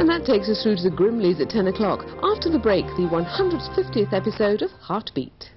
And that takes us through to the Grimleys at 10 o'clock. After the break, the 150th episode of Heartbeat.